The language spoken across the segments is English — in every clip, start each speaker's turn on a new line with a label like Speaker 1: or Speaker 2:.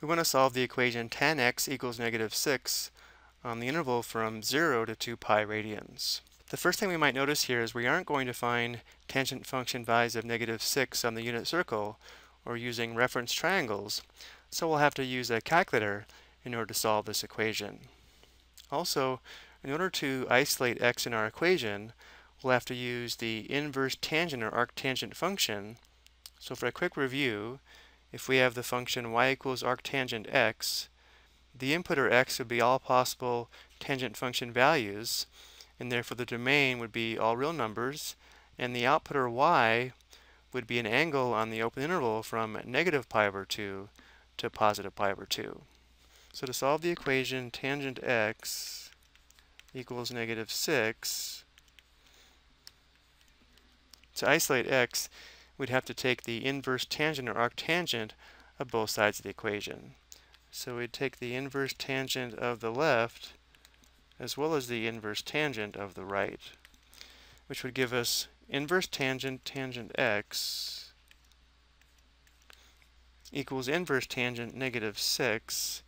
Speaker 1: We want to solve the equation tan x equals negative 6 on the interval from 0 to 2 pi radians. The first thing we might notice here is we aren't going to find tangent function values of negative 6 on the unit circle or using reference triangles, so we'll have to use a calculator in order to solve this equation. Also, in order to isolate x in our equation, we'll have to use the inverse tangent or arctangent function. So for a quick review, if we have the function y equals arctangent x, the input or x would be all possible tangent function values, and therefore the domain would be all real numbers, and the output or y would be an angle on the open interval from negative pi over 2 to positive pi over 2. So to solve the equation tangent x equals negative 6, to isolate x, we'd have to take the inverse tangent or arctangent of both sides of the equation. So we'd take the inverse tangent of the left as well as the inverse tangent of the right, which would give us inverse tangent tangent x equals inverse tangent negative 6.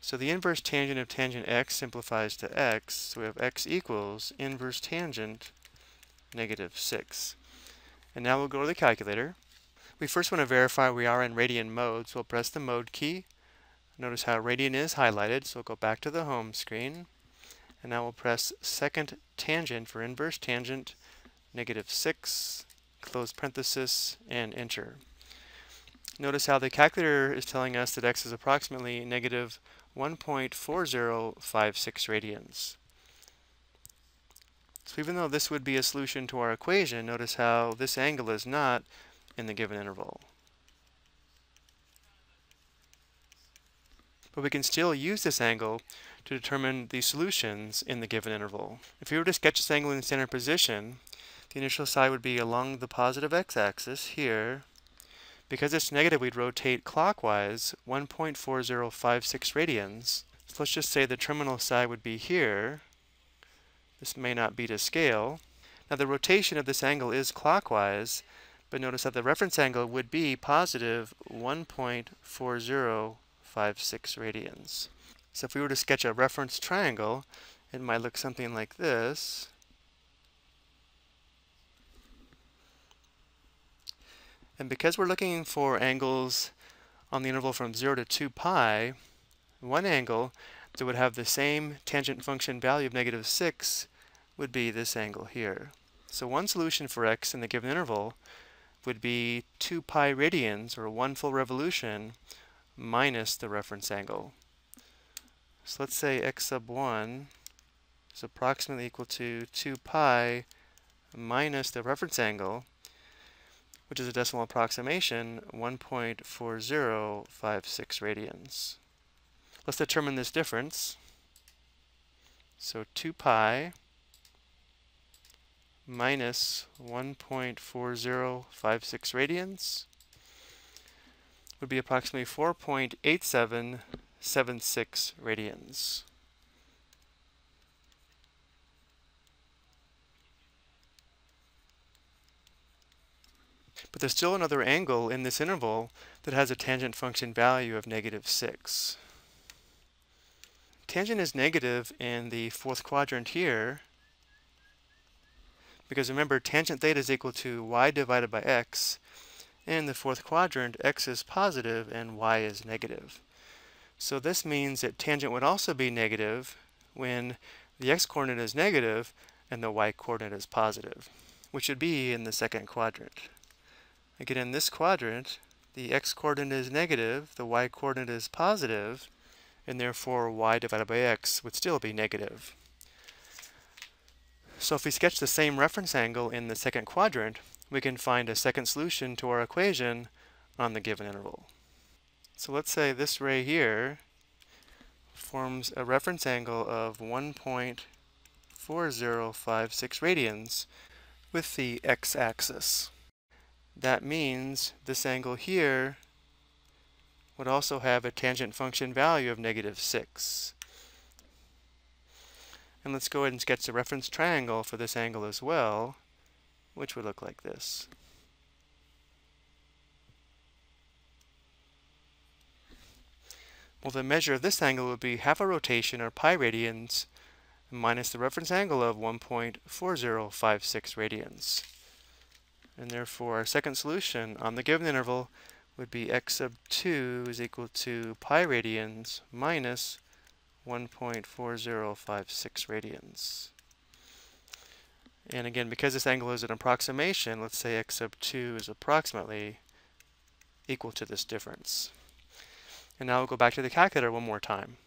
Speaker 1: So the inverse tangent of tangent x simplifies to x, so we have x equals inverse tangent negative 6. And now we'll go to the calculator. We first want to verify we are in radian mode, so we'll press the mode key. Notice how radian is highlighted, so we'll go back to the home screen. And now we'll press second tangent for inverse tangent negative 6, close parenthesis, and enter. Notice how the calculator is telling us that x is approximately negative 1.4056 radians. So even though this would be a solution to our equation, notice how this angle is not in the given interval. But we can still use this angle to determine the solutions in the given interval. If we were to sketch this angle in the standard position, the initial side would be along the positive x-axis here. Because it's negative, we'd rotate clockwise 1.4056 radians. So let's just say the terminal side would be here. This may not be to scale. Now the rotation of this angle is clockwise, but notice that the reference angle would be positive 1.4056 radians. So if we were to sketch a reference triangle, it might look something like this. And because we're looking for angles on the interval from 0 to 2 pi, one angle that would have the same tangent function value of negative 6 would be this angle here. So one solution for x in the given interval would be 2 pi radians, or one full revolution, minus the reference angle. So let's say x sub 1 is approximately equal to 2 pi minus the reference angle, which is a decimal approximation, 1.4056 radians. Let's determine this difference. So 2 pi minus 1.4056 radians would be approximately 4.8776 radians. But there's still another angle in this interval that has a tangent function value of negative 6. Tangent is negative in the fourth quadrant here, because remember tangent theta is equal to y divided by x, and in the fourth quadrant x is positive and y is negative. So this means that tangent would also be negative when the x-coordinate is negative and the y-coordinate is positive, which would be in the second quadrant. Again, in this quadrant, the x-coordinate is negative, the y-coordinate is positive, and therefore y divided by x would still be negative. So if we sketch the same reference angle in the second quadrant, we can find a second solution to our equation on the given interval. So let's say this ray here forms a reference angle of 1.4056 radians with the x-axis. That means this angle here would also have a tangent function value of negative 6. And let's go ahead and sketch the reference triangle for this angle as well, which would look like this. Well, the measure of this angle would be half a rotation, or pi radians, minus the reference angle of 1.4056 radians. And therefore, our second solution on the given interval would be x sub 2 is equal to pi radians minus 1.4056 radians. And again, because this angle is an approximation, let's say x sub 2 is approximately equal to this difference. And now we'll go back to the calculator one more time.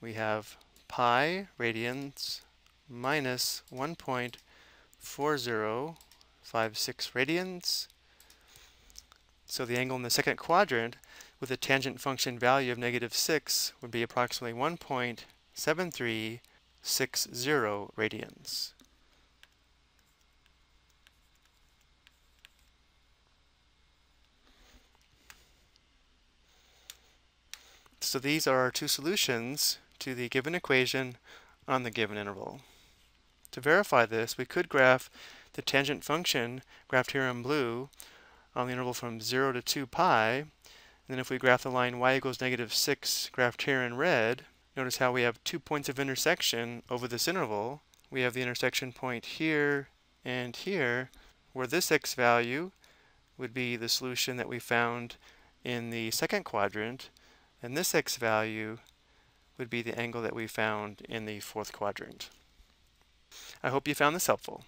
Speaker 1: We have pi radians minus 1.4056 radians. So the angle in the second quadrant with a tangent function value of negative 6 would be approximately 1.7360 radians. So these are our two solutions to the given equation on the given interval. To verify this, we could graph the tangent function, graphed here in blue, on the interval from 0 to 2 pi. And then if we graph the line y equals negative 6, graphed here in red, notice how we have two points of intersection over this interval. We have the intersection point here and here, where this x value would be the solution that we found in the second quadrant, and this x value would be the angle that we found in the fourth quadrant. I hope you found this helpful.